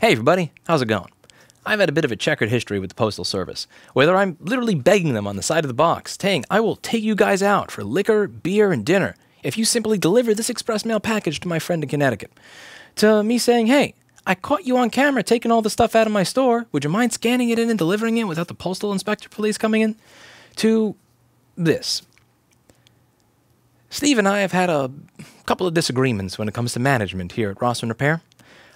Hey, everybody, how's it going? I've had a bit of a checkered history with the Postal Service, whether I'm literally begging them on the side of the box, saying, I will take you guys out for liquor, beer, and dinner if you simply deliver this express mail package to my friend in Connecticut. To me saying, hey, I caught you on camera taking all the stuff out of my store. Would you mind scanning it in and delivering it without the postal inspector police coming in? To this. Steve and I have had a couple of disagreements when it comes to management here at Rossmann Repair.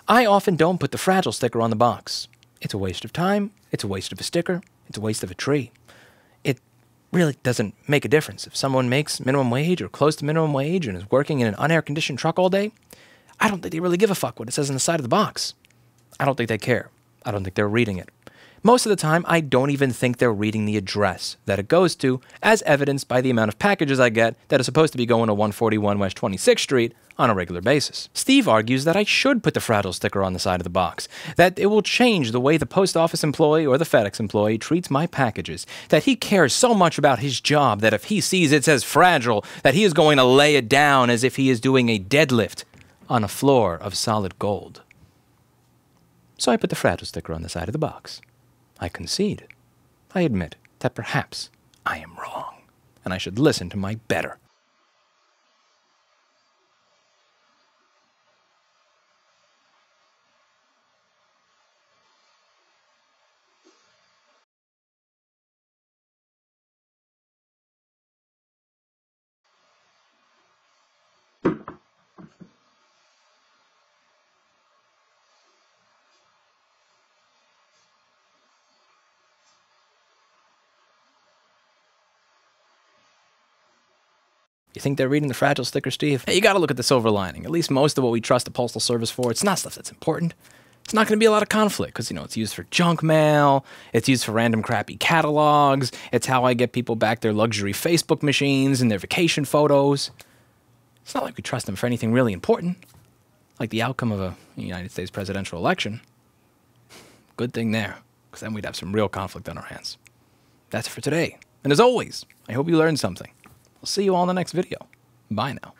I often don't put the fragile sticker on the box. It's a waste of time, it's a waste of a sticker, it's a waste of a tree. It really doesn't make a difference. If someone makes minimum wage or close to minimum wage and is working in an unair conditioned truck all day, I don't think they really give a fuck what it says on the side of the box. I don't think they care. I don't think they're reading it. Most of the time, I don't even think they're reading the address that it goes to, as evidenced by the amount of packages I get that are supposed to be going to 141 West 26th Street on a regular basis. Steve argues that I should put the fragile sticker on the side of the box, that it will change the way the post office employee or the FedEx employee treats my packages, that he cares so much about his job that if he sees it says fragile, that he is going to lay it down as if he is doing a deadlift on a floor of solid gold. So I put the fragile sticker on the side of the box. I concede. I admit that perhaps I am wrong, and I should listen to my better. You think they're reading the fragile sticker, Steve? Hey, you got to look at the silver lining. At least most of what we trust the Postal Service for, it's not stuff that's important. It's not to be a lot of conflict because, you know, it's used for junk mail, it's used for random crappy catalogs, it's how I get people back their luxury Facebook machines and their vacation photos. It's not like we trust them for anything really important, like the outcome of a United States presidential election. Good thing there, because then we'd have some real conflict on our hands. That's it for today. And as always, I hope you learned something. See you all in the next video. Bye now.